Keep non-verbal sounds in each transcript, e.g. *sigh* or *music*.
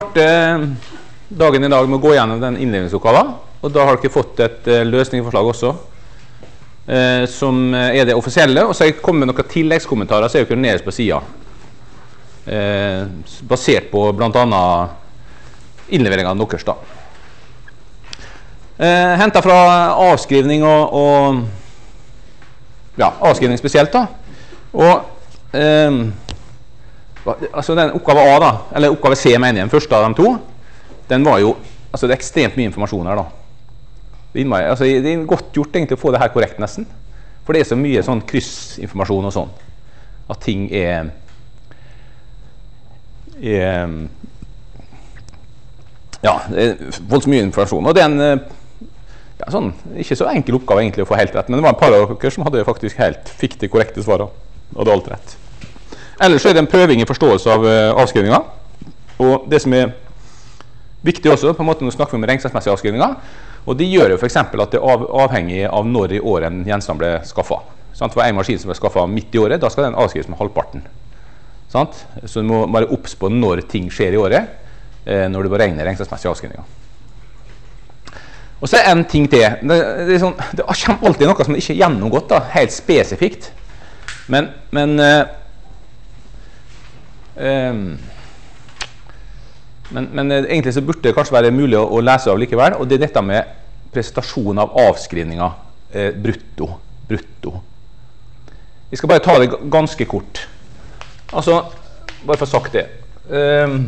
starte dagen i dag med å gå gjennom den innledningsoppgaven. Og da har dere fått et eh, løsningsforslag også, eh, som er det offisielle. Og så har jeg kommet med noen tilleggskommentarer, ser dere nederst på sida. Eh, basert på bl.a. innleveringene deres. da. Eh, Henta fra avskrivning og, og Ja, avskrivning spesielt, da. Og eh, altså den Oppgave A, da, eller oppgave C, mener jeg, den første av de to, den var jo altså Det er ekstremt mye informasjon her. da. Er, altså, det er godt gjort egentlig å få det her korrekt, nesten. For det er så mye sånn kryssinformasjon og sånn. At ting er, er Ja, det er voldsomt mye informasjon. Og det er en ja, sånn, ikke så enkel oppgave egentlig å få helt rett, men det var et par av dere som hadde faktisk helt, fikk de korrekte svarene. Hadde alt rett. Ellers er det en prøving i forståelse av avskrivninga. avskrivninger. Og det som er viktig også, på en måte vi snakker om regnskapsmessige avskrivninger, og de gjør jo f.eks. at det er av, avhengig av når i året en gjenstand ble skaffa. For en maskin som ble skaffa midt i året, da skal den avskrives med halvparten. Sant? Så du må være obs på når ting skjer i året, eh, når du beregner regnskapsmessige avskrivninger. Og så er en ting til. Det, det, sånn, det, kommer alltid noe som ikke er gjennomgått, da, helt spesifikt. Men, men eh, men, men, egentlig så burde det kanskje være mulig å, å, lese av likevel. Og det er dette med presentasjon av avskrivninger eh, brutto. brutto. Vi skal bare ta det ganske kort. Altså, bare for å sagt det um,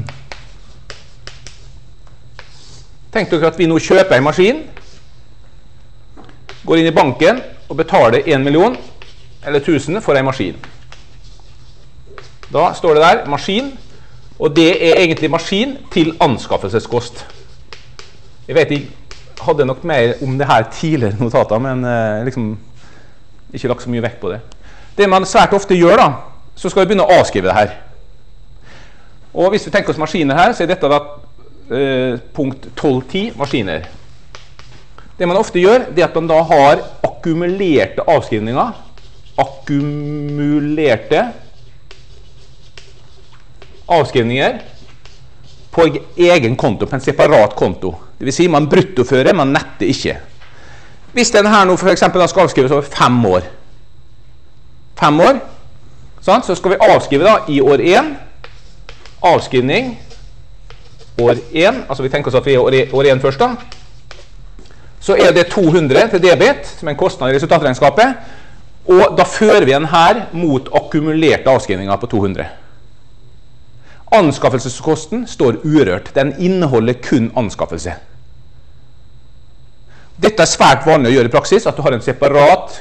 Tenk dere at vi nå kjøper en maskin, går inn i banken og betaler 1 million eller 1000 for en maskin. Da står det der 'maskin', og det er egentlig maskin til anskaffelseskost. Jeg vet jeg hadde nok mer om det her tidligere notater, men eh, liksom ikke lagt så mye vekt på det. Det man svært ofte gjør, da, så skal vi begynne å avskrive det her. Og Hvis vi tenker oss maskiner her, så er dette da eh, punkt 1210 maskiner. Det man ofte gjør, det er at man da har akkumulerte avskrivninger. Akkumulerte avskrivninger på egen konto, på en separat konto. Dvs. Si man bruttofører, man netter ikke. Hvis denne her nå eksempel, skal avskrives over fem år, fem år sant? så skal vi avskrive da i år 1 avskrivning år 1. Altså vi tenker oss at vi er år 1 først. da. Så er det 200 til debit, som er en kostnad i resultatregnskapet. Og da fører vi den her mot akkumulerte avskrivninger på 200. Anskaffelseskosten står urørt. Den inneholder kun anskaffelse. Dette er svært vanlig å gjøre i praksis, at du har en separat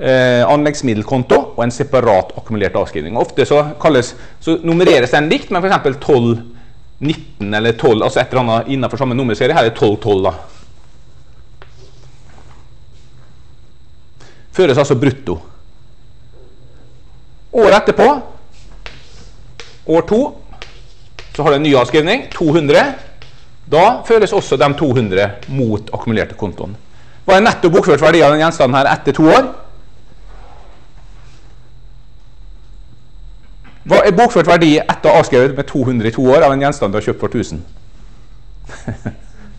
eh, anleggsmiddelkonto og en separat akkumulert avskrivning. Ofte så, kalles, så nummereres den likt, men f.eks. 1219 eller 12, altså et eller annet innenfor samme nummerserie. Her er 1212. da. Føres altså brutto. Året etterpå år to så har du en ny avskrivning, 200. Da føres også de 200 mot akkumulerte kontoen. Hva er netto bokført verdi av den gjenstanden her etter to år? Hva er bokført verdi etter avskrevet med 200 i to år av en gjenstand du har kjøpt for 1000?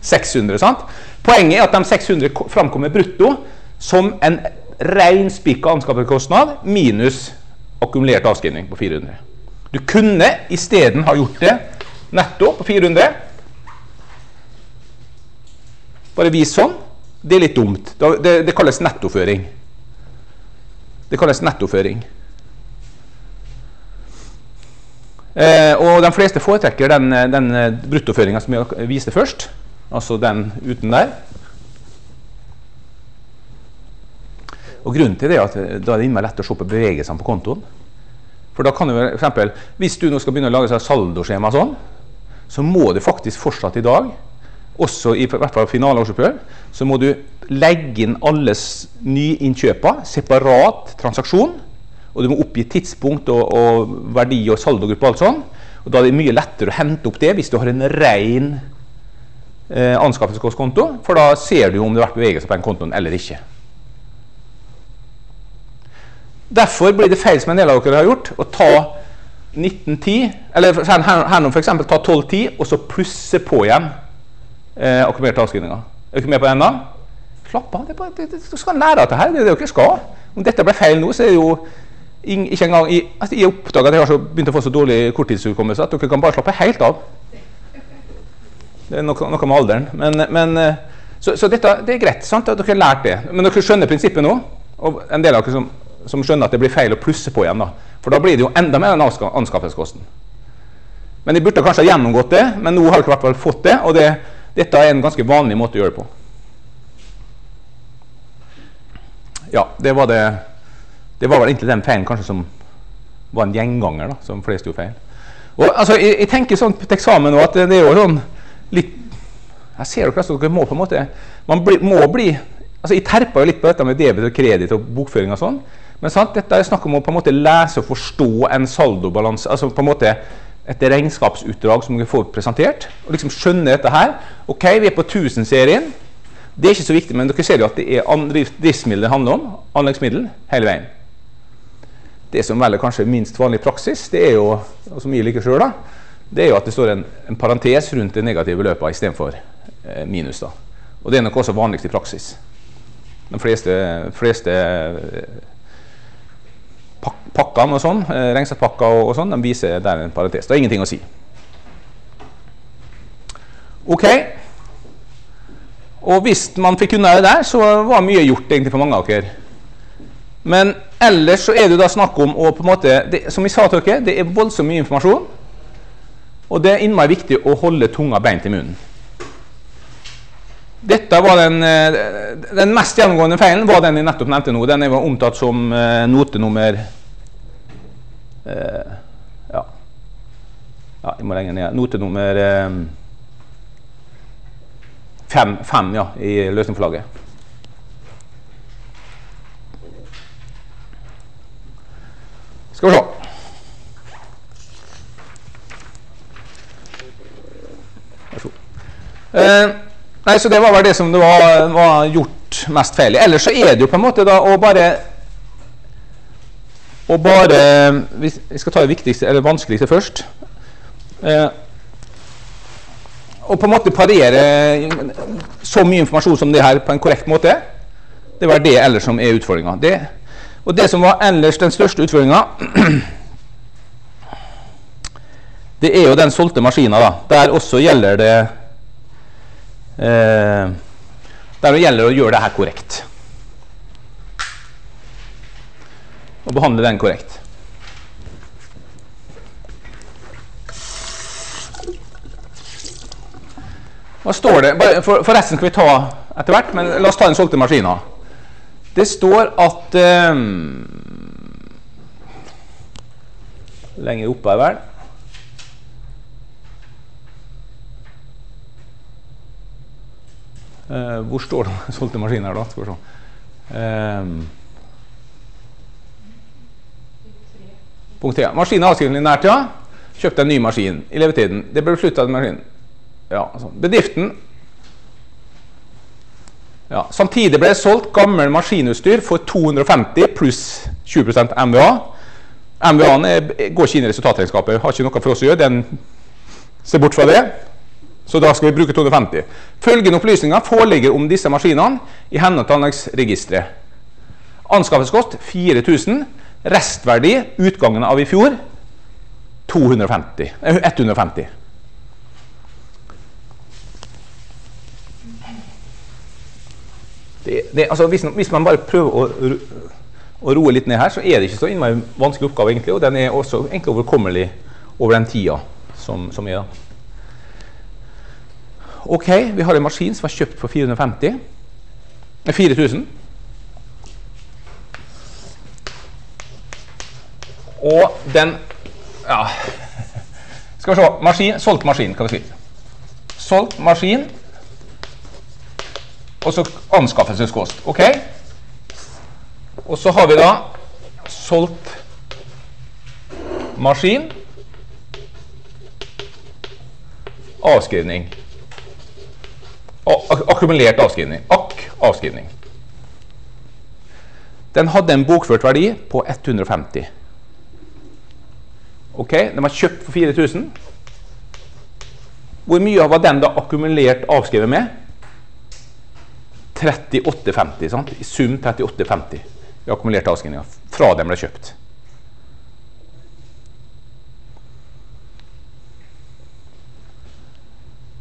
600, *laughs* sant? Poenget er at de 600 framkommer brutto som en ren spikka anskaffelseskostnad minus akkumulert avskrivning på 400. Du kunne isteden ha gjort det netto på 400. Bare vis sånn. Det er litt dumt. Det, det kalles nettoføring. Det kalles nettoføring. Eh, og de fleste foretrekker den, den bruttoføringa som jeg viste først. Altså den uten der. Og Grunnen til det er at da er det innmari lett å se på bevegelsene på kontoen. For da kan du eksempel, Hvis du nå skal begynne å lage seg saldoskjema sånn, så må du faktisk fortsatt i dag, også i hvert fall finaleårsoppgjør, så må du legge inn alle nyinnkjøper, separat transaksjon. Og du må oppgi tidspunkt og, og verdi og saldogruppe og alt sånn. Og da er det mye lettere å hente opp det hvis du har en ren eh, anskaffelseskostkonto, for da ser du om det har vært bevegelse på den kontoen eller ikke. Derfor blir det feil som en del av dere har gjort, å ta 1910 Eller her, her f.eks. ta 1210 og så plusse på igjen eh, akkumulerte avskrivninger. Er du ikke med på den? da? Slapp av. Du skal lære dette. Det er det dere skal. Om dette ble feil nå, så er det jo ikke engang Jeg, altså, jeg oppdaga at jeg har begynt å få så dårlig korttidshukommelse at dere kan bare slappe helt av. Det er noe, noe med alderen. Men, men eh, så, så, dette det er greit sant, at dere har lært det. Men dere skjønner prinsippet nå. Og en del av dere som, som skjønner at det blir feil å plusse på igjen. da. For da blir det jo enda mer enn anskaffelseskosten. Men de burde kanskje ha gjennomgått det, men nå har de i hvert fall fått det. Og det, dette er en ganske vanlig måte å gjøre det på. Ja, det var det Det var vel egentlig den feilen kanskje som var en gjenganger, da, som flest gjorde feil. Og altså, jeg, jeg tenker sånn til eksamen nå at det er jo sånn litt Jeg ser dere hvordan dere må på en måte Man bli, må bli altså Jeg terper jo litt på dette med debet og kreditt og bokføring og sånn. Men sant, dette er snakk om å på en måte lese og forstå en saldobalanse. altså på en måte et regnskapsutdrag som du får presentert. og liksom skjønne dette her. Ok, vi er på 1000-serien. Det er ikke så viktig, men dere ser jo at det er driftsmiddel det handler om. Anleggsmiddel hele veien. Det som vel er kanskje minst vanlig praksis, det er jo, og som jeg liker da, det er jo at det står en, en parentes rundt det negative beløpet istedenfor eh, minus. da. Og Det er nok også vanligst i praksis. De fleste, fleste pak pakkene og sånn, eh, regnskapspakker og, sånn, de viser der en parentes. Det har ingenting å si. Ok. Og hvis man fikk unna det der, så var mye gjort egentlig for mange av dere. Men ellers så er det jo da snakk om å på en måte, det, Som jeg sa til dere, det er voldsomt mye informasjon. Og det er innmari viktig å holde tunga beint i munnen. Dette var den, eh, den, mest gjennomgående feilen var den jeg nettopp nevnte nå. Den var omtalt som uh, note nummer uh, ja. ja. jeg må lenger ned. Note nummer uh, fem, fem ja, i løsningsforlaget. Skal vi se. Vær så god. Nei, så Det var vel det som det var, var gjort mest feil. Ellers så er det jo på en måte da å bare å bare Vi skal ta det viktigste, eller vanskeligste først. Eh, å på en måte parere så mye informasjon som det her på en korrekt måte. Det var det ellers som er utfordringa. Og det som var ellers den største utfordringa *clears throat* Det er jo den solgte maskina. da. Der også gjelder det Eh, der det gjelder å gjøre det her korrekt. Og behandle den korrekt. Hva står det? For, for, skal vi ta etter hvert, men la oss ta den solgte maskina. Det står at um, Lenger oppe her, vel. Uh, hvor står det *laughs* solgte maskiner da? Skal vi se. Um, punkt 3. Maskinen er avskrevet lineært, ja. Kjøpte en ny maskin i levetiden. Det ble beslutta av maskinen. Ja, altså. Bedriften ja. Samtidig ble det solgt gammel maskinutstyr for 250 pluss 20 MVA. MVA-en går ikke inn i resultatregnskapet, har ikke noe for oss å gjøre. Den ser bort fra det. Så da skal vi bruke 250. Følgende opplysninger foreligger om disse maskinene i henhold til anleggsregisteret. Anskaffelseskost 4000. Restverdi utgangen av i fjor 250, 150. Det, det, altså hvis, hvis, man bare prøver å, å, roe litt ned her, så er det ikke så innmari vanskelig oppgave, egentlig, og den er også egentlig overkommelig over den tida som, som er. da. Ok, vi har en maskin som er kjøpt for 450. 4000. Og den Ja Skal vi se. Maskin, solgt maskin, kan vi si. Solgt maskin. Og så anskaffelseskost. Ok? Og så har vi da solgt maskin. Avskrivning akkumulert avskrivning. Akk avskrivning. Den hadde en bokført verdi på 150. Ok, Den var kjøpt for 4000. Hvor mye var den da akkumulert avskrevet med? 38,50. sant? I sum 38,50 i akkumulerte avskrivninger fra den ble kjøpt.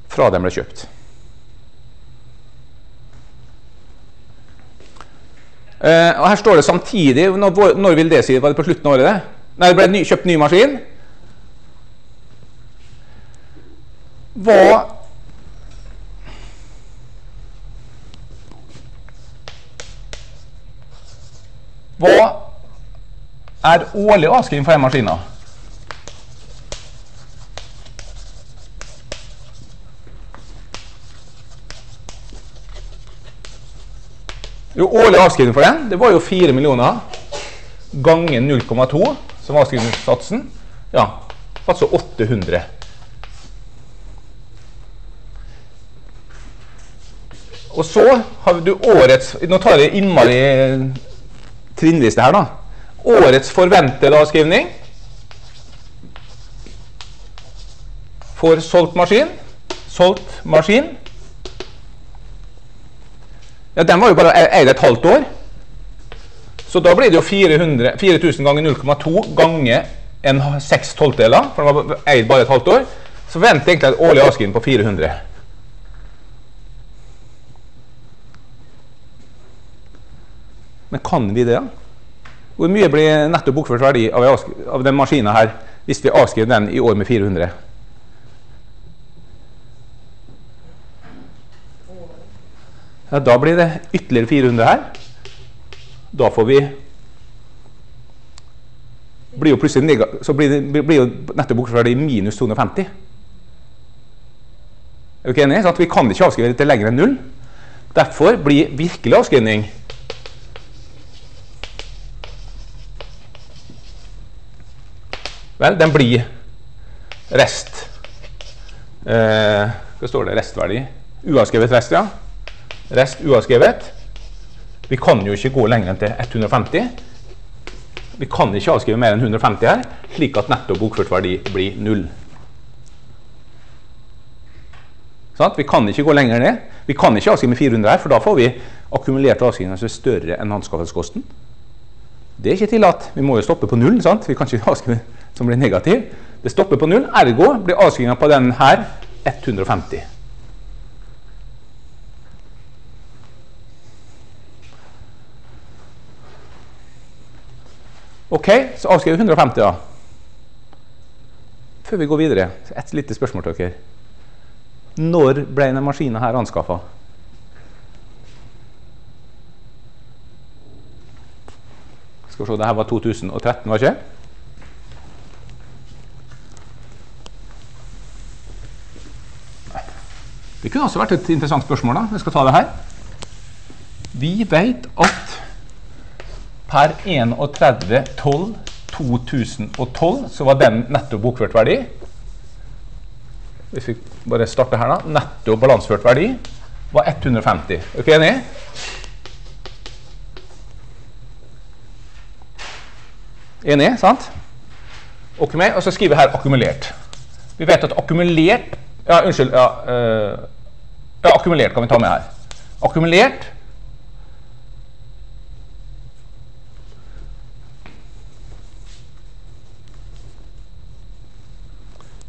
Fra den ble kjøpt. Og Her står det samtidig Når, når vil det si? Var det på slutten av året? det? Nei, det ble ny, kjøpt ny maskin. Hva Hva er årlig avskrivning for en maskin? Jo, årlig avskrivning for den, det var jo 4 millioner ganger 0,2, som var avskrivningssatsen. Ja, altså 800. Og så har du årets Nå tar jeg innmari trinnvis det her, da. Årets forventede avskrivning for solgt maskin. Solgt maskin ja, Den var jo bare eid et halvt år. Så da blir det jo 400, 4000 ganger 0,2 ganger en 6 tolvdeler, for den var eid bare et halvt år. Så vent egentlig et årlig avskrivning på 400. Men kan vi det? da? Hvor mye blir netto bokført verdi av, av den maskinen her hvis vi avskriver den i år med 400? Ja, da blir det ytterligere 400 her. Da får vi blir jo plutselig så blir, det, blir jo netto i minus 250. Er du ikke enig? Så vi kan ikke avskrive til lenger enn null. Derfor blir virkelig avskrivning Vel, den blir rest eh, Hva står det? Restverdi? Uavskrevet rest, ja. Rest uavskrevet. Vi kan jo ikke gå lenger enn til 150. Vi kan ikke avskrive mer enn 150 her, slik at netto bokført verdi blir null. Sånn? Vi kan ikke gå lenger ned. Vi kan ikke avskrive med 400 her, for da får vi akkumulerte avskrivninger som er større enn anskaffelseskosten. Det er ikke tillatt. Vi må jo stoppe på null. Sant? Vi kan ikke avskrive som blir negativ. Det stopper på null. Ergo blir avskrivinga på den her 150. Ok, så avskriver vi 150, da. Før vi går videre, et lite spørsmål til dere. Når ble denne maskinen her anskaffa? Skal vi se, det her var 2013, var ikke Det kunne også vært et interessant spørsmål. da. Jeg skal ta det her. Vi vet at per 31.12.2012 så var den netto bokført verdi Hvis vi bare starter her, da. Netto balanseført verdi var 150. Er dere enige? Enig, sant? Ok med, Og så skriver vi her akkumulert. Vi vet at akkumulert Ja, unnskyld. Ja, uh, ja, akkumulert kan vi ta med her. Akkumulert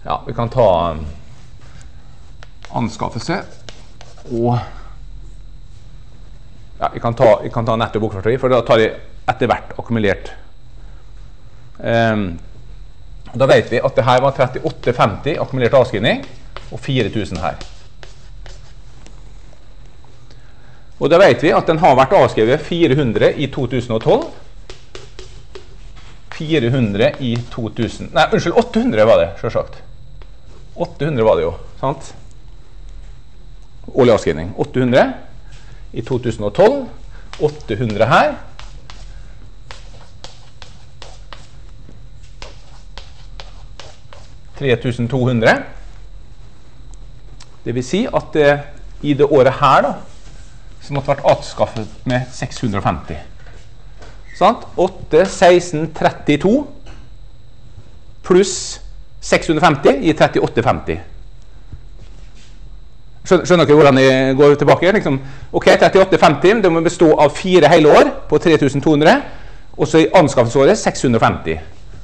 Ja, vi kan ta um, anskaffelse og ja, vi kan ta, vi kan ta netto bokførsverdi, for da tar de etter hvert akkumulert. Um, da vet vi at det her var 38,50 akkumulert avskrivning og 4000 her. Og da vet vi at den har vært avskrevet 400 i 2012. 400 i 2000 Nei, unnskyld, 800 var det, sjølsagt. 800 var det jo. sant? Årlig avskrivning. 800 i 2012. 800 her. Det vil si at det, i det året her da, så måtte det vært avskaffet med 650. Sant? 8, 16, 32 pluss 650 i 3850. Skjønner, dere hvordan jeg går tilbake? Liksom, ok, 3850 det må bestå av fire hele år på 3200. Og så i anskaffelsesåret 650.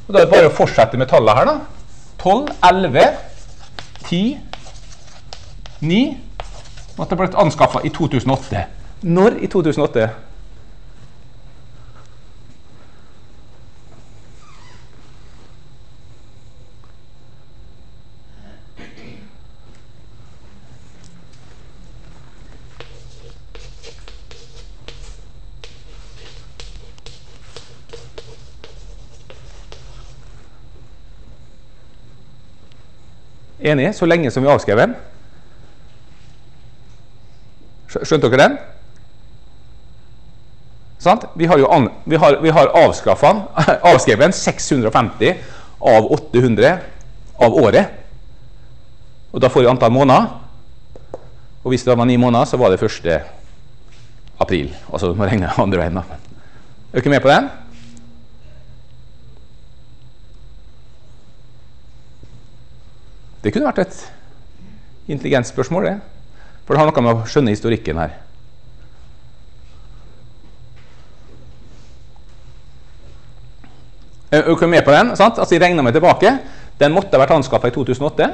Og Da er det bare å fortsette med tallene her. da. 12, 11, 10, 9 Og at det ble anskaffa i 2008. Når i 2008? Enig? Så lenge som vi avskrev den. Skjønte dere den? Sant? Vi har jo har, vi har avskrevet den *laughs* 650 av 800 av året. Og da får vi antall måneder. Og hvis det var ni måneder, så var det 1. april. Altså du må regne andre veien. da. Er dere med på den? Det kunne vært et intelligensspørsmål, det. For det har noe med å skjønne historikken her. Er dere med på den? sant? Altså, Jeg regner meg tilbake. Den måtte ha vært anskaffa i 2008.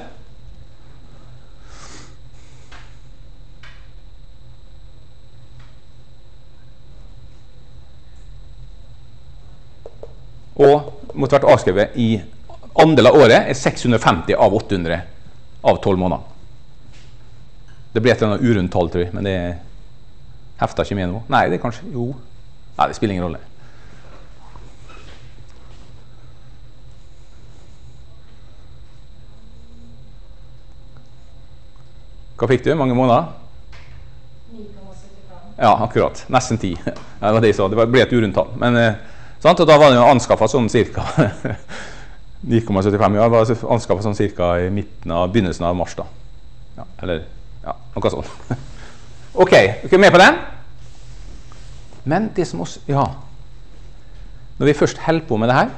Og måtte vært avskrevet i andel av året er 650 av 800 av 12 måneder. Det blir et eller annet urundt tall, tror jeg, men det hefter ikke med nå. Nei, det er kanskje Jo. Nei, det spiller ingen rolle. Hva fikk du? Mange måneder? 9,75. Ja, akkurat. Nesten ti. *laughs* Ja, det var det jeg sa. Det ble et urundt tall. Men eh? Og da var jo anskaffa sånn ca. 9,75. Ja, var anskaffa sånn ca. i midten av begynnelsen av mars. da. Ja, eller ja, noe sånt. *laughs* OK, er dere med på den? Men det som også Ja. Når vi først holder på med det her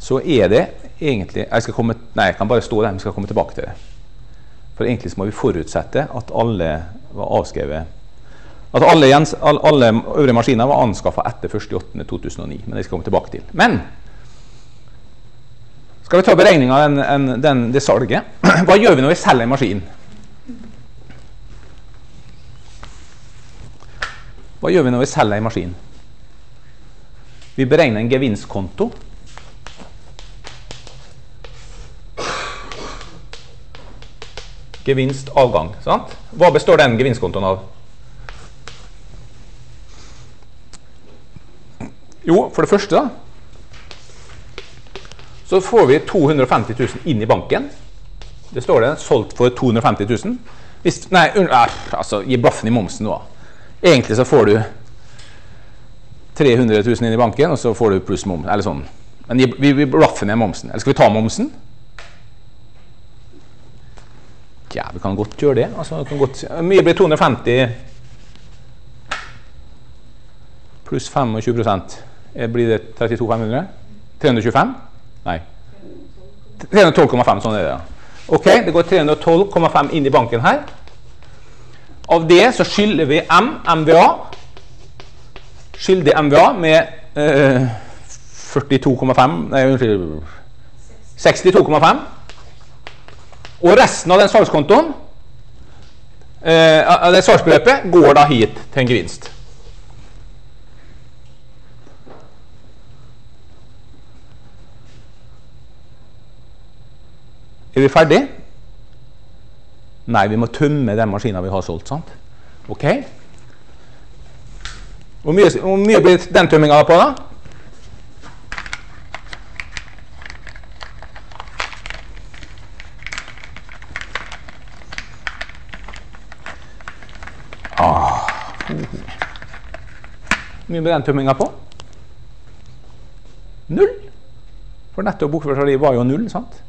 Så er det egentlig jeg skal komme, Nei, jeg kan bare stå der. Vi skal komme tilbake til det. For egentlig så må vi forutsette at alle var avskrevet At alle, Jens, all- alle øvrige maskiner var anskaffa etter 1.8.2009. Men det skal vi komme tilbake til. Men skal vi ta beregninga av det salget? *clears throat* Hva gjør vi når vi selger en maskin? Hva gjør vi når vi selger en maskin? Vi beregner en gevinstkonto. Gevinst, avgang. Sant? Hva består den gevinstkontoen av? Jo, for det første da, så får vi 250 000 inn i banken. Det står det, solgt for 250 000. Hvis, nei, altså, gi blaffen i momsen nå. Egentlig så får du 300 000 inn i banken, og så får du pluss moms. Eller sånn. Men vi, vi blaffer ned momsen. Eller skal vi ta momsen? Ja, vi kan godt gjøre det. Altså, godt, mye blir 250 pluss 25 Eh, Blir det 32 500? 325? Nei. 312,5, sånn er det. Ok, det går 312,5 inn i banken her. Av det så skylder vi M, MVA. Skyldig MVA med eh, 42,5 Nei, unnskyld 62,5. Og resten av den salgskontoen, eh, det salgsbeløpet, går da hit til en gevinst. Er vi ferdig? Nei, vi må tømme den maskinen vi har solgt. sant? Ok? Hvor mye, hvor mye blir den tømminga på, da? Ah. Hvor mye ble den tømminga på? Null. For netto bokførsverdi var jo null. sant?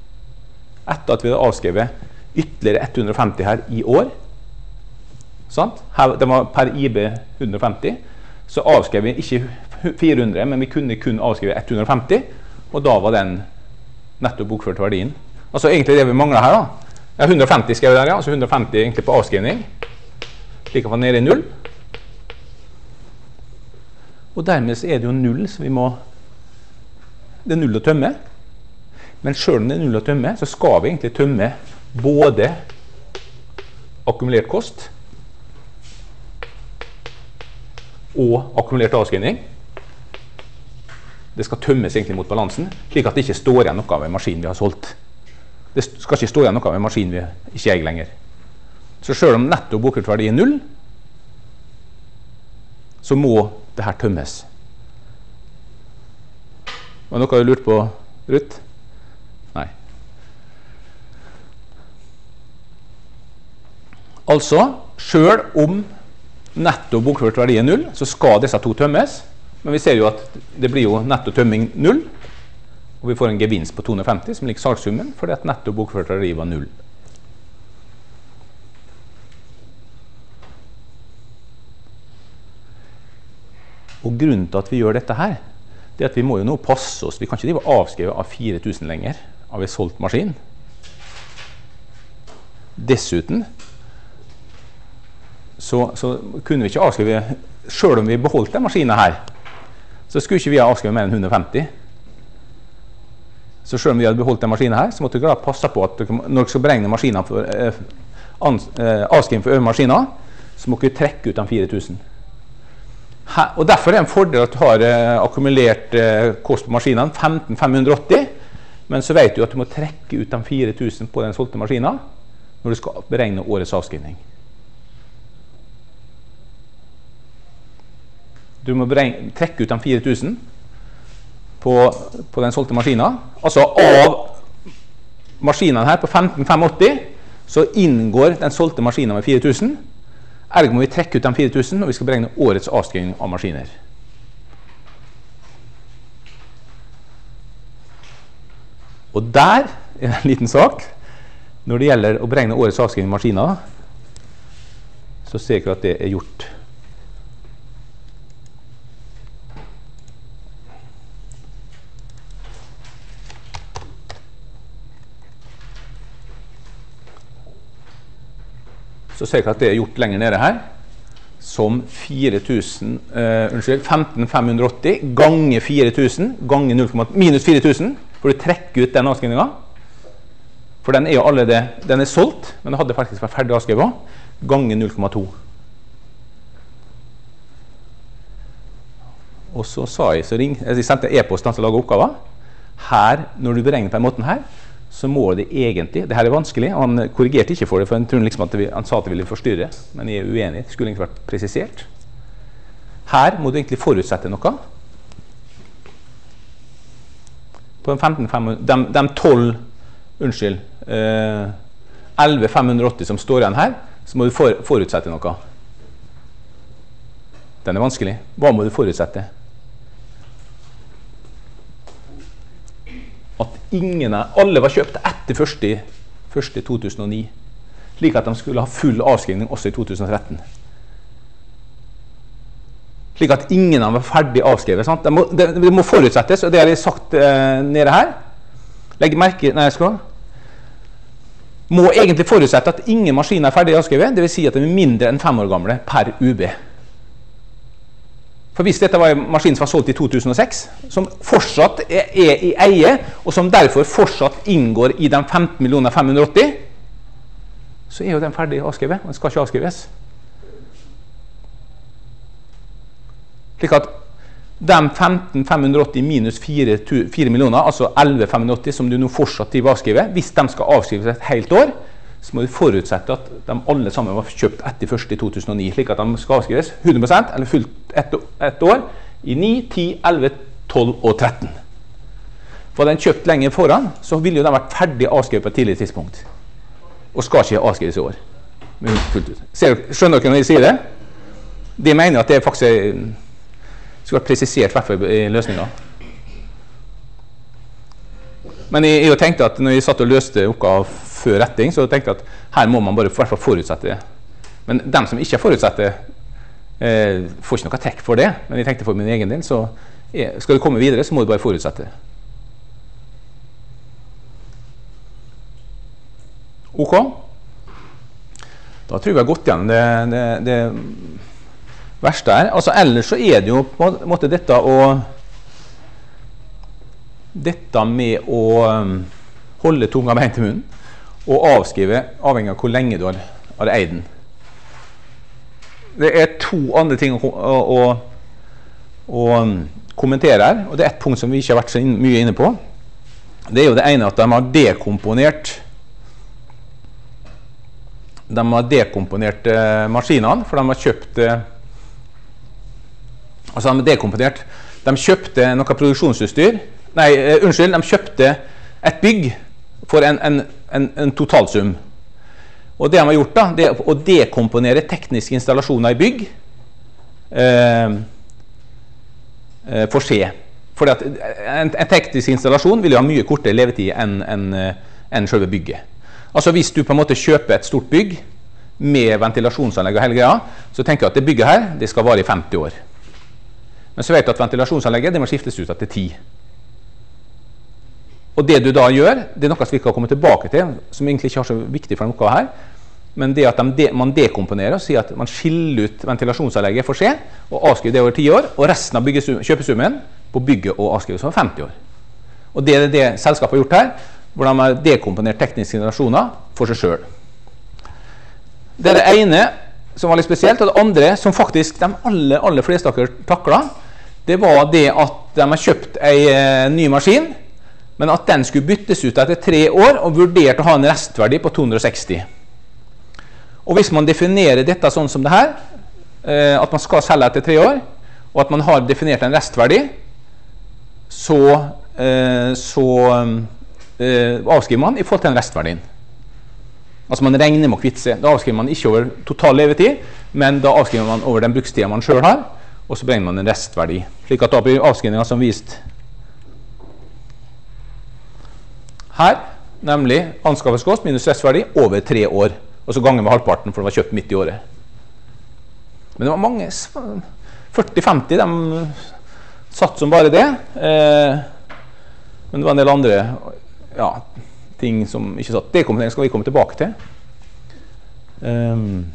Etter at vi hadde avskrevet ytterligere 150 her i år. Sant? Her, det var per IB 150. Så avskrev vi ikke 400, men vi kunne kun avskrive 150. Og da var den nettopp bokført verdien. Altså egentlig det vi mangla her, da. Ja, har 150 skrevet der, ja. Altså 150 egentlig på avskrivning. Er nede i null. Og dermed så er det jo null, så vi må Det er null å tømme. Men sjøl om det er null å tømme, så skal vi egentlig tømme både akkumulert kost og akkumulert avskrivning. Det skal tømmes egentlig mot balansen, slik at det ikke står igjen noe av en maskin vi har solgt. Det skal ikke stå igjen noe av en maskin vi ikke eier lenger. Så sjøl om netto bokførtverdi er null, så må det her tømmes. Var det noe du lurte på, Ruth? Altså, sjøl om netto bokført verdi er null, så skal disse to tømmes. Men vi ser jo at det blir jo netto tømming null. Og vi får en gevinst på 250 som ligger salgssummen, fordi at netto bokført verdi var null. Og Grunnen til at vi gjør dette, her, det er at vi må jo nå passe oss. Vi kan ikke avskrive av 4000 lenger av en solgt maskin. Dessuten så, så, kunne vi ikke avskrive Selv om vi beholdt den maskinen her, så skulle ikke vi ha avskrevet mer enn 150. Så selv om vi hadde beholdt den maskinen her, så måtte dere passe på at dere, når dere skal beregne maskinen for, eh, eh, avskriving for øvemaskiner, så må dere trekke ut de 4000. Her, og Derfor er det en fordel at du har eh, akkumulert eh, kost på maskinene 15580. Men så vet du at du må trekke ut de 4000 på den solgte maskinen når du skal beregne årets avskrivning. Du må trekke ut de 4000 på, på den solgte maskinen. Altså av maskinene her på 15580 så inngår den solgte maskinen med 4000. Ergo må vi trekke ut de 4000 når vi skal beregne årets avskrivning av maskiner. Og der er det en liten sak. Når det gjelder å beregne årets avskrivning av maskiner, så ser dere at det er gjort så ser dere at det er gjort lenger nede her som 4000, uh, unnskyld, 15580 ganger 4000 ganger 0, minus 4000. For du trekker ut den avskrivninga. For den er jo allerede den er solgt, men den hadde faktisk vært ferdig avskrevet ganger 0,2. Og så sa jeg, så ring, jeg sendte e-post til å lage oppgaver. Her, når du beregner på den måten her, så må det egentlig det her er vanskelig. Han korrigerte ikke for det, for han, liksom det, han sa at det ville forstyrre. Men jeg er uenig. Det skulle egentlig vært presisert. Her må du egentlig forutsette noe. På den 15, de, de 12 Unnskyld. Eh, 11 som står igjen her, så må du for, forutsette noe. Den er vanskelig. Hva må du forutsette? Ingen, alle var kjøpt etter 1.2009. Slik at de skulle ha full avskrivning også i 2013. Slik at ingen av dem var ferdig avskrevet. Det må, det, det, må, forutsettes, og det har jeg sagt eh, nede her. Legg merke Nei, jeg skal Må egentlig forutsette at ingen maskiner er ferdig avskrevet. Dvs. Si at de er mindre enn fem år gamle per UB. For Hvis dette var en maskin som var solgt i 2006, som fortsatt er, i eie, og som derfor fortsatt inngår i de 15 580 så er jo den ferdig avskrevet. Den skal ikke avskrives. Slik at de 15 580 minus 4, 4 millioner, altså 11 580, som du nå fortsatt driver avskriver, hvis de skal avskrives et helt år, så må vi forutsette at de alle sammen var kjøpt etter 1.2009, slik at de skal avskrives 100% eller fullt ett et år i 9, 10, 11, 12 og 13. For den kjøpt lenger foran, så ville jo den vært ferdig avskrevet på et tidligere tidspunkt. Og skal ikke avskrives i år. Skjønner dere når jeg sier det? De mener at det faktisk skulle vært presisert hvert i løsninga. Men jeg, jeg tenkte at når jeg satt og løste oppgaven før retting, så tenkte jeg at her må man bare i hvert fall forutsette det. Men dem som ikke forutsetter Eh, får ikke noe trekk for det, men jeg tenkte for min egen del så er, skal du komme videre, så må du bare forutsette. Ok. Da tror jeg vi har gått gjennom det, det, det verste her. Altså, ellers så er det jo på en måte dette å Dette med å um, holde tunga beint i munnen og avskrive, avhengig av hvor lenge du har, har eid den. Det er to andre ting å, å, å, å kommentere her. og Det er ett punkt som vi ikke har vært så inn, mye inne på. Det er jo det ene at de har dekomponert De har dekomponert eh, maskinene, for de har kjøpt eh, Altså, de har dekomponert De kjøpte noe produksjonsutstyr Nei, eh, unnskyld, de kjøpte et bygg for en, en, en, en totalsum. Og det de har gjort, da, det er å dekomponere tekniske installasjoner i bygg eh, eh for skje. At en, en, teknisk installasjon vil jo ha mye kortere levetid enn en, eh, en selve bygget. Altså Hvis du på en måte kjøper et stort bygg med ventilasjonsanlegg og hele greia, så tenker jeg at det bygget her det skal vare i 50 år. Men så vet du at ventilasjonsanlegget det må skiftes ut etter 10. Og det du da gjør, det er noe som vi ikke har kommet tilbake til, som egentlig ikke er så viktig for denne oppgaven her. Men det at de, man dekomponerer og sier at man skiller ut ventilasjonsanlegget for seg og avskriver det over 10 år, og resten av kjøpesummen på bygget og avskrives over 50 år. Og Det er det selskapet har gjort her, hvor de har dekomponert tekniske generasjoner for seg sjøl. Det er det ene som var litt spesielt. Og det andre som faktisk de aller, aller fleste av dere takla, det var det at de har kjøpt ei eh, ny maskin, men at den skulle byttes ut etter tre år, og vurderte å ha en restverdi på 260. Og hvis man definerer dette sånn som det her, eh, at man skal selge etter tre år, og at man har definert en restverdi, så, eh, så eh, avskriver man i forhold til den restverdien. Altså Man regner med å kvitte seg. Da avskriver man ikke over total levetid, men da avskriver man over den brukstida man sjøl har, og så beregner man en restverdi. Slik at da blir avskrivninga som vist her, nemlig anskaffelseskost minus restverdi over tre år og så ganger med halvparten, for den var kjøpt midt i året. Men det var mange 40-50 de satt som bare det. Eh, men det var en del andre ja, ting som ikke satt. Det skal vi komme tilbake til. Um,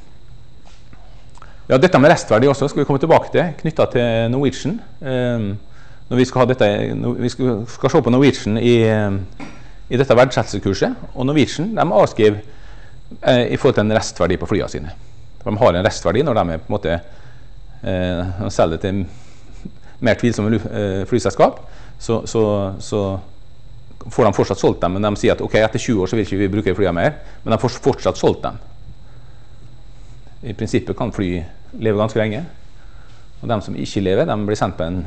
ja, Dette med restverdi også skal vi komme tilbake til, knytta til Norwegian. Um, når vi skal, dette, vi skal, skal, se på Norwegian i, i dette verdsettelseskurset. Og Norwegian de avskriver eh, i forhold til en restverdi på flyene sine. De har en restverdi når de er på en måte eh, selger til mer tvilsomme eh, flyselskap. Så, så, så, får de fortsatt solgt dem, men de sier at ok, etter 20 år så vil ikke vi bruke flyene mer. Men de får fortsatt solgt dem. I prinsippet kan fly leve ganske lenge. Og de som ikke lever, de blir sendt på en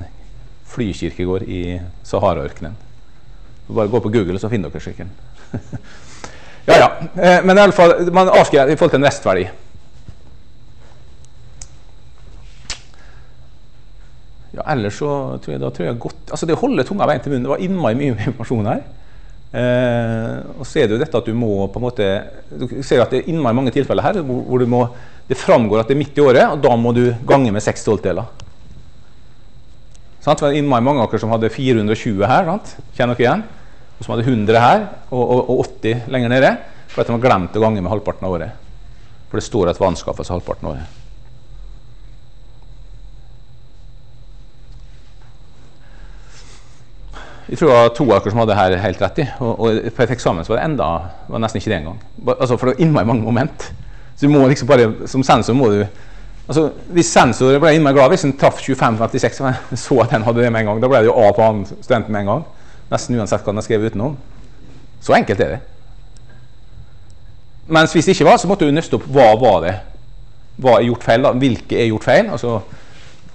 flykirkegård i Sahara-ørkenen. Bare gå på Google, så finner dere sikkert. *laughs* Ja, ja. Eh, men i alle fall, man avskriver i forhold til en restverdi. Ja, ellers så tror jeg, da tror jeg godt Altså Det å holde tunga veien til munnen Det var innmari mye *laughs* informasjon her. Eh, og så er det jo dette at du må på en måte Du ser at det er innmari mange tilfeller her hvor, hvor må, det framgår at det er midt i året, og da må du gange med seks tolvdeler. Sant? Innmari mange av dere som hadde 420 her. Sant? Kjenner dere igjen? Og som hadde 100 her og, og, og 80 lenger nede, for at de har glemt å gange med halvparten av året. For det står at vann skaffes halvparten av året. Jeg tror det var to av dere som hadde her helt rett i. Og, og på et eksamen så var det enda, var nesten ikke det engang. Altså, for det var innmari mange moment. Så du må liksom bare, Som sensor må du altså Hvis sensor ble innmari glad hvis han traff 25-56, så at den hadde det med en gang, da ble det jo A på han studenten med en gang. Nesten uansett hva den er skrevet utenom. Så enkelt er det. Mens hvis det ikke var, så måtte du nøste opp hva var det Hva er gjort feil. da, Hvilke er gjort feil. altså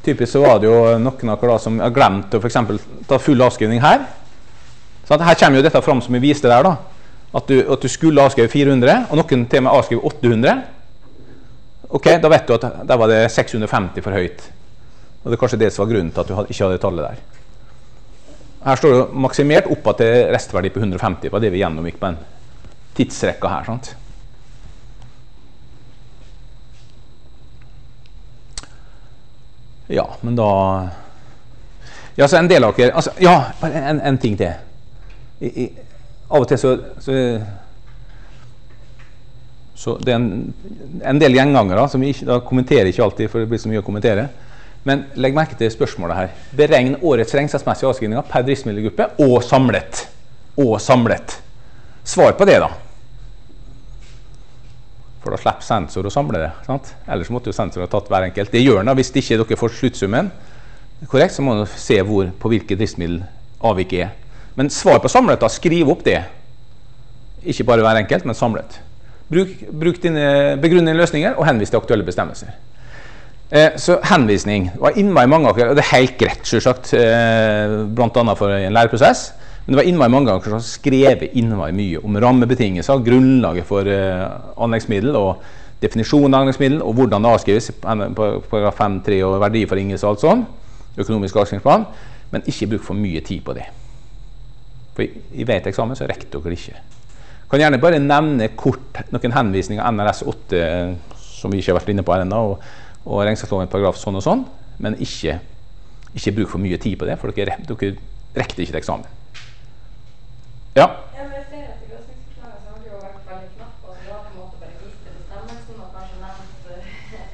Typisk så var det jo noen av dere som har glemt å for ta full avskrivning her. Så her kommer jo dette fram som vi viste der. da, At du, at du skulle avskrive 400, og noen til og med avskrive 800. Ok, Da vet du at der var det 650 for høyt. Og Det er kanskje det som var grunnen til at du ikke hadde tallet der. Her står det maksimert oppad til restverdi på 150. på det vi gjennomgikk på den tidsrekka her. sant? Ja, men da Ja, så en del av dere altså, Ja, bare en, en ting til. I, i, av og til så, så så det er en, en del gjengangere som vi ikke, da kommenterer ikke alltid, for det blir så mye å kommentere. Men legg merke til spørsmålet her. Beregn årets regnskapsmessige avskrivninger per driftsmiddelgruppe og samlet. Og samlet. Svar på det, da. For da slipper sensor å samle det. sant? Ellers måtte jo sensor ha tatt hver enkelt. Det gjør den hvis ikke dere får sluttsummen korrekt, så må dere se hvor, på hvilket driftsmiddel avviket er. Men svar på samlet, da. Skriv opp det. Ikke bare hver enkelt, men samlet. Bruk, bruk dine, begrunn dine løsninger og henvis til aktuelle bestemmelser. Eh, så henvisning var innmari mange ganger, og det er helt greit, selvsagt, eh, bl.a. for en læreprosess. Men det var innmari mange ganger som skrevet innmari mye om rammebetingelser, grunnlaget for eh, anleggsmiddel og definisjonen av anleggsmiddel, og hvordan det avskrives paragraf 5-3 og verdiforringelse og alt sånt. Økonomisk avskrivningsplan. Men ikke bruk for mye tid på det. For i, i eksamen så rekker dere ikke. Kan gjerne bare nevne kort noen henvisninger av NRS 8 som vi ikke har vært inne på ennå, og, regnskapsloven paragraf sånn og sånn, men ikke, ikke bruk for mye tid på det, for dere, dere rekker ikke til eksamen. Ja?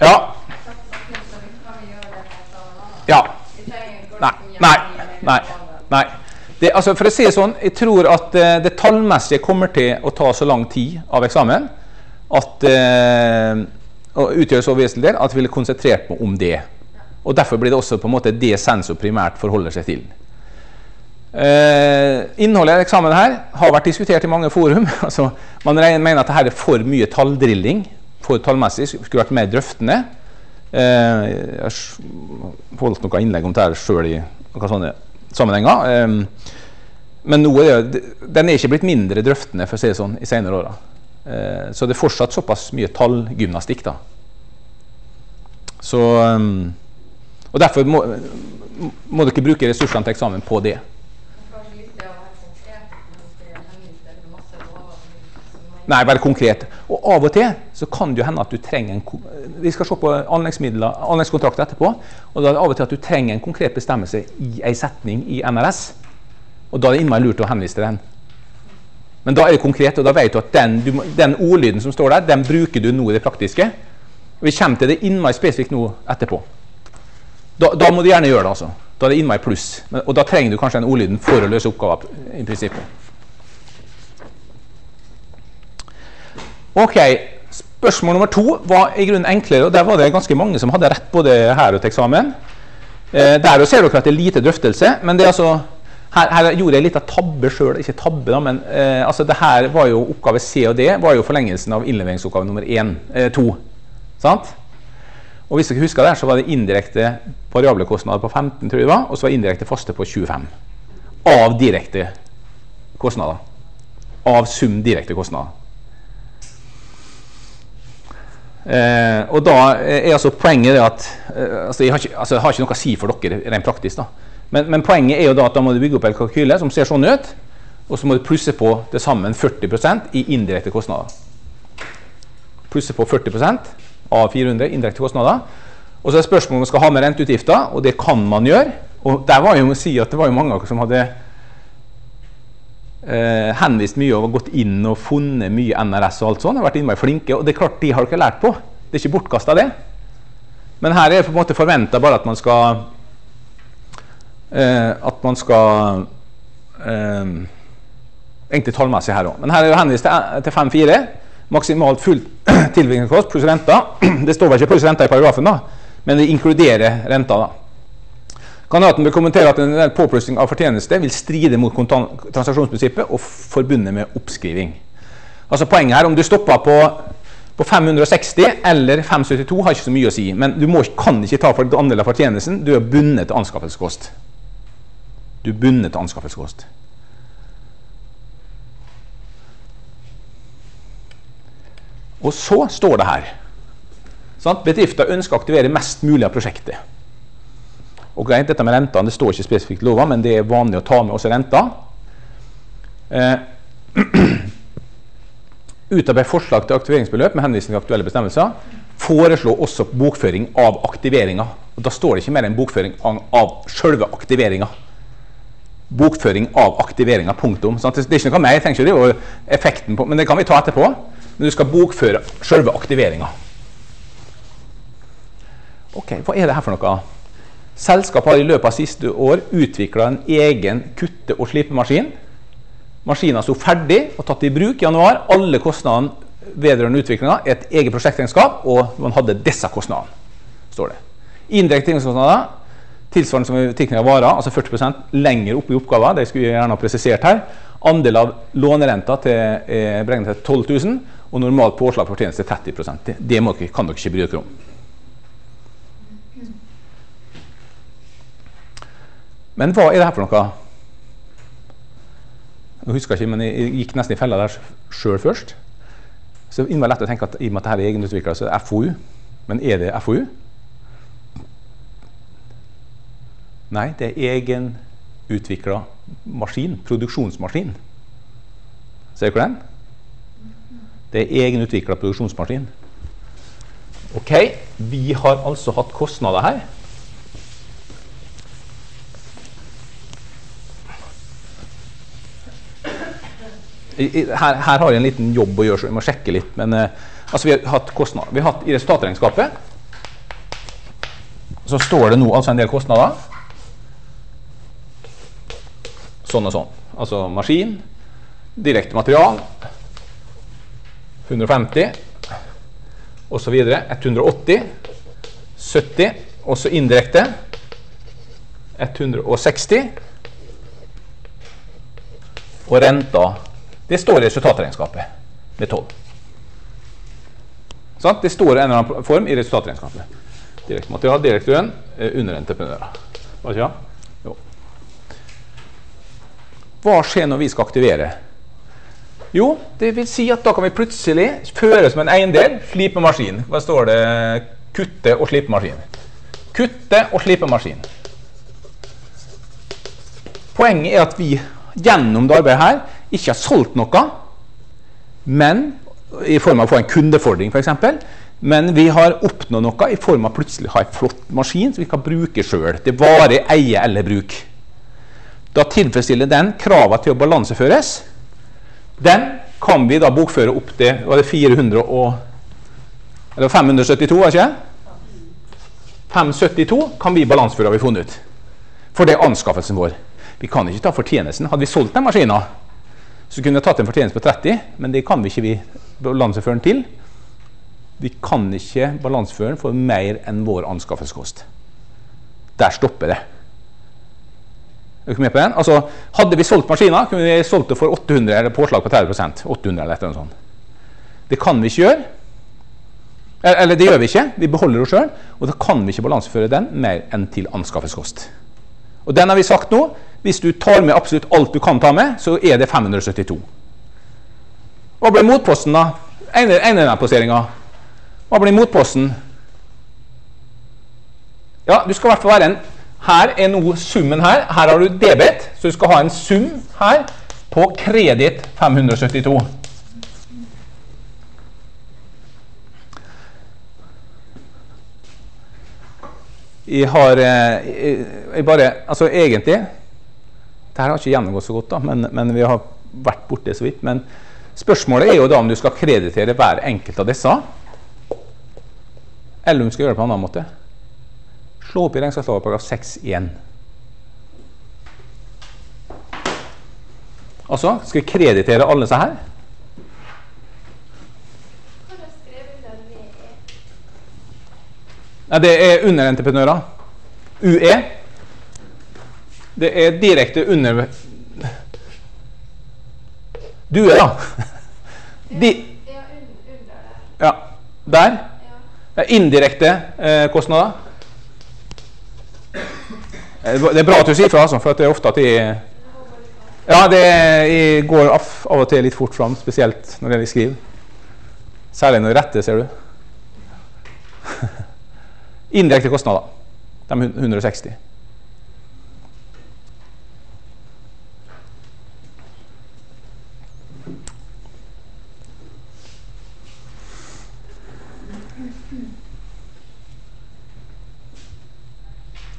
Ja. Ja. *laughs* Nei. Nei. Nei. Nei. Det, altså for å si det sånn, Jeg tror at uh, det tallmessige kommer til å ta så lang tid av eksamen at uh, og utgjør så vesentlig del at jeg ville konsentrert meg om det. Og Derfor blir det også på en måte det sensor primært forholder seg til. Eh, innholdet i eksamen her har vært diskutert i mange forum. *laughs* altså, man mener at dette er for mye talldrilling. For tallmessig skulle vært mer drøftende. Eh, jeg holdt noen innlegg om dette sjøl i noen sånne sammenhenger. Eh, men nå er det, den er ikke blitt mindre drøftende for å si det sånn, i senere åra. Uh, så det er fortsatt såpass mye tallgymnastikk. da. Så, um, og Derfor må, må dere bruke ressursene til eksamen på det. Nei, være konkret. Og av og til så kan det jo hende at du trenger en Vi skal se på anleggskontrakter etterpå. og da er det av og til at du trenger en konkret bestemmelse i en setning i NRS. Og da er det innmari lurt å henvise til den. Men da er det konkret, og da vet du at den, du, den ordlyden som står der, den bruker du nå i det praktiske. Og Vi kommer til det innmari spesifikt nå etterpå. Da, da, må du gjerne gjøre det. altså. Da er det innmari pluss. Men, og da trenger du kanskje den ordlyden for å løse oppgaven i prinsippet. Ok, Spørsmål nummer to var i grunnen enklere. og Der var det ganske mange som hadde rett både her og til eksamen. Eh, der ser dere at det er lite drøftelse. men det er altså, her, her gjorde jeg litt av tabbe sjøl. Ikke tabbe, da, men eh, altså det her var jo oppgave C og D var jo forlengelsen av innleveringsoppgave nummer 1, eh, 2. Sant? Og hvis dere husker der, så var det indirekte variable kostnader på 15, tror jeg det var, og så var indirekte faste på 25. Av direkte kostnader. Av sum direkte kostnader. Eh, og da er altså poenget det at eh, altså jeg, har ikke, altså jeg, har ikke, noe å si for dere rent praktisk. da. Men, men, poenget er jo da at da må du bygge opp en kalkyle som ser sånn ut. Og så må du plusse på til sammen 40% i indirekte kostnader. Plusse på 40% av 400 indirekte kostnader. Og så er spørsmålet om man skal ha med renteutgifter, og det kan man gjøre. Og der var jo å si at det var jo mange som hadde eh, henvist mye og gått inn og funnet mye NRS og alt sånt. Har vært innmari flinke. Og det er klart, de har ikke lært på. Det er ikke bortkasta, det. Men her er det på en måte forventa bare at man skal eh, At man skal eh, Egentlig tallmessig her òg. Men her er det henvist til, til 5-4. Maksimalt full *clears throat* tilvirkningskost pluss renta. *clears throat* Det står vel ikke pluss renta i paragrafen, da, men det inkluderer renta. da. Kandidaten bør kommentere at en påplussing av fortjeneste vil stride mot transaksjonsprinsippet og forbundet med oppskriving. Altså Poenget her, om du stopper på, på 560 eller 572, har ikke så mye å si. Men du må, kan ikke ta for andel av fortjenesten. Du er bundet til anskaffelseskost. Du er bundet til anskaffelseskost. Og så står det her. Sant? Bedrifter ønsker å aktivere mest mulig av prosjektet. Og greit, Dette med rentene det står ikke spesifikt i lova, men det er vanlig å ta med også renta. Eh, *clears throat* Utarbeid forslag til aktiveringsbeløp med henvisning til aktuelle bestemmelser. Foreslå også bokføring av aktiveringa. Da står det ikke mer enn bokføring av, sjølve aktiveringa. Bokføring av aktiveringa. Punktum. Sant? Det er ikke noe mer, jeg tenker ikke det effekten på, men det kan vi ta etterpå. Men du skal bokføre selve aktiveringa. Ok, Hva er det her for noe? Selskapet har i løpet av siste år utvikla en egen kutte- og slipemaskin. Maskinen sto ferdig og tatt i bruk i januar. Alle kostnadene vedrørende utviklinga er et eget prosjektregnskap, og man hadde disse kostnadene. står det. Indirekte innholdskostnader tilsvarende som tilknytning av varer, altså 40% lenger oppe i oppgaven. Det skulle jeg gjerne ha presisert her. Andel av lånerenta til, er beregnet til 12 000, og normalt påslag for fortjeneste 30% Det, det dere, kan dere ikke bry dere om. Men hva er det her for noe? Jeg husker ikke, men jeg gikk nesten i fella der sjøl først. Så det er lett å tenke at i og med at dette er egenutvikla, så er det FoU. Men er det FoU? Nei, det er egenutvikla maskin. Produksjonsmaskin. Ser dere den? Det er egenutvikla produksjonsmaskin. Ok, vi har altså hatt kostnader her. her, her, har jeg en liten jobb å gjøre, så jeg må sjekke litt. Men eh, altså, vi har hatt kostnader. Vi har hatt I resultatregnskapet så står det nå altså en del kostnader. Sånn og sånn. Altså maskin, direkte material 150 osv. 180, 70, også indirekte 160 og renta det står i resultatregnskapet med 12. Sånn? Det står i en eller annen form i resultatregnskapet. Direkte material, direkte lønn, eh, underentreprenører. Hva skjer når vi skal aktivere? Jo, det vil si at da kan vi plutselig føre som en eiendel slipemaskin. Hva står det? Kutte og slipemaskin. Kutte og slipemaskin. Poenget er at vi gjennom det arbeidet her ikke har solgt noe, men i form av å få en kundefordring f.eks. Men vi har oppnådd noe i form av plutselig å ha en flott maskin som vi kan bruke sjøl. Det varer eie eller bruk. Da tilfredsstiller den kravene til å balanseføres. Den kan vi da bokføre opp til var det 400 og, eller 572, var ikke 572 kan vi balanseføre, har vi funnet ut. For det er anskaffelsen vår. Vi kan ikke ta fortjenesten. Hadde vi solgt den maskinen, så kunne vi tatt en fortjeneste på 30, men det kan vi ikke vi balanseføre den til. Vi kan ikke balanseføre den for mer enn vår anskaffelseskost. Der stopper det. Er dere med på den? Altså, hadde vi solgt maskiner, kunne vi solgt det for 800 eller påslag på 30% 800 eller annet sånt. Det kan vi ikke gjøre. Eller det gjør vi ikke. Vi beholder oss sjøl. Og da kan vi ikke balanseføre den mer enn til anskaffelseskost. Og den har vi sagt nå. Hvis du tar med absolutt alt du kan ta med, så er det 572. Hva ble motposten, da? Eiendomsplasseringa. Hva blir motposten? Ja, du skal i hvert fall være en Her er nå summen her. Her har du debet, så du skal ha en sum her på kreditt 572. Jeg har jeg, jeg bare Altså egentlig Dette har ikke gjennomgått så godt, da, men, men vi har vært borti så vidt. Men spørsmålet er jo da om du skal kreditere hver enkelt av disse, eller om du skal gjøre det på en annen måte. Slå opp i regnskapsloven paragraf 6-1. Altså, skal vi kreditere alle disse her? Nei, det er underentreprenører. UE. Det er direkte under Du er, da. De, ja, der. Indirekte eh, kostnader. Eh, det er bra at du sier fra, altså, for det er ofte at jeg Ja, det jeg går av, og til litt fort fram, spesielt når det gjelder skriv. Særlig når jeg retter, ser du. *laughs* Indirekte kostnader. De 160.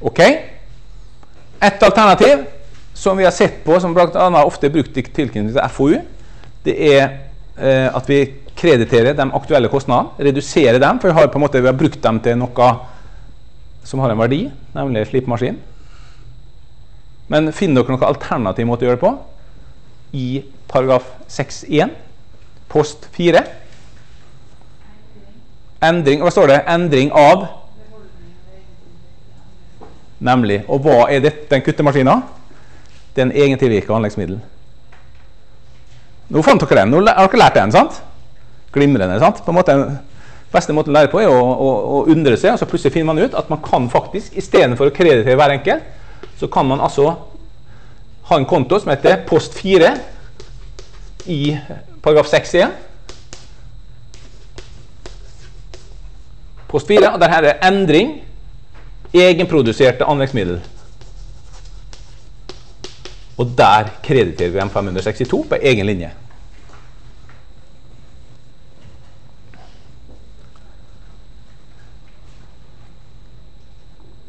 Ok. Et alternativ som vi har sett på, som blant annet ofte er brukt i tilknytning til FoU, det er eh, at vi krediterer de aktuelle kostnadene, reduserer dem, for vi har, måte, vi har brukt dem til noe som har en verdi, nemlig slipemaskin. Men finner dere noen alternativ måte å gjøre det på? I paragraf 6-1, post 4. Endring, hva står det? Endring av Nemlig. Og hva er dette, den kuttemaskina? Det er en egentilvirka anleggsmiddel. Nå fant dere den. Nå har dere lært den, sant? Glimrende. sant? På en måte, den beste måten å lære på er å, å, å, undre seg, og så plutselig finner man ut at man kan faktisk, istedenfor å kreditere hver enkelt, så kan man altså ha en konto som heter post 4 i paragraf 6 igjen. Post 4, og der her er endring egenproduserte anleggsmiddel. Og der krediterer vi M562 på egen linje.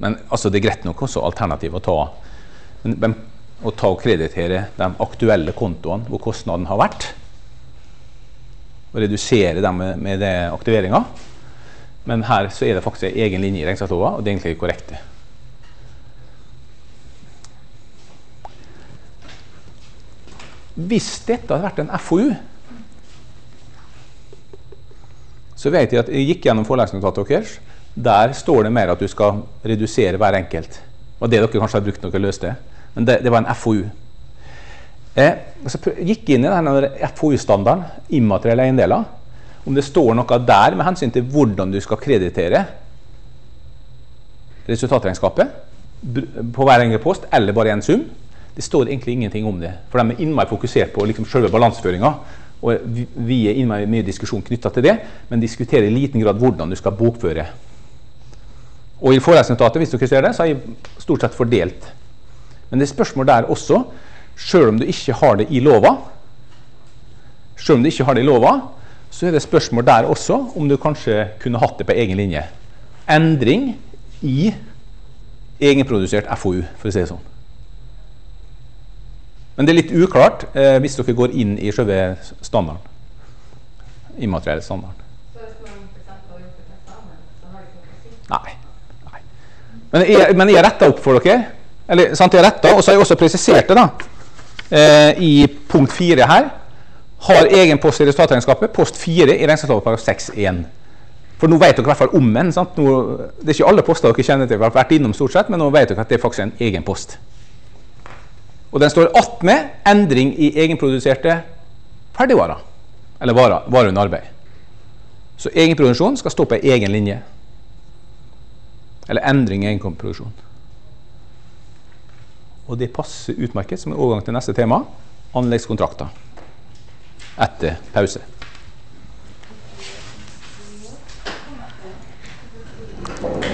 Men altså, det er greit nok også alternativ å ta, men, å ta og kreditere de aktuelle kontoene hvor kostnaden har vært. Og redusere dem med, med aktiveringa. Men her så er det faktisk en egen linje i regnskapslova, og det er egentlig korrekt. Hvis dette hadde vært en FoU, så vet jeg at jeg gikk gjennom forelegsnotatet deres. Der står det mer at du skal redusere hver enkelt. Og det dere kanskje har brukt noe løst det. Men det, det var en FoU. Jeg så gikk inn i denne FoU-standarden, immaterielle eiendeler om det står noe der med hensyn til hvordan du skal kreditere resultatregnskapet på hver enkelt post, eller bare en sum. Det står egentlig ingenting om det. For de er innmari fokusert på liksom selve balanseføringa. Og vi er innmari mye diskusjon knytta til det, men diskuterer i liten grad hvordan du skal bokføre. Og i forelesningsnotatet, hvis dere ser det, så har jeg stort sett fordelt. Men det er spørsmål der også, sjøl om du ikke har det i lova. Selv om du ikke har det i lova, så er det spørsmål der også om du kanskje kunne hatt det på egen linje. Endring i egenprodusert FoU, for å si det sånn. Men det er litt uklart eh, hvis dere går inn i selve standarden. Immaterielle standarden. Nei. Nei. Men jeg, men jeg retta opp for dere. Eller, sant, jeg retta, Og så har jeg også presisert det da, eh, i punkt fire her har egen post i resultatregnskapet, post 4 i regnskapsloven § 6-1. For nå vet dere i hvert fall om den. det er ikke alle poster dere kjenner til, har vært innom stort sett, men nå vet dere at det er faktisk en egen post. Og den står attmed endring i egenproduserte ferdigvarer. Eller varer, varer under arbeid. Så egenproduksjon skal stå på egen linje. Eller endring i egenproduksjon. Og det passer utmerket som en overgang til neste tema anleggskontrakter etter pause. Thank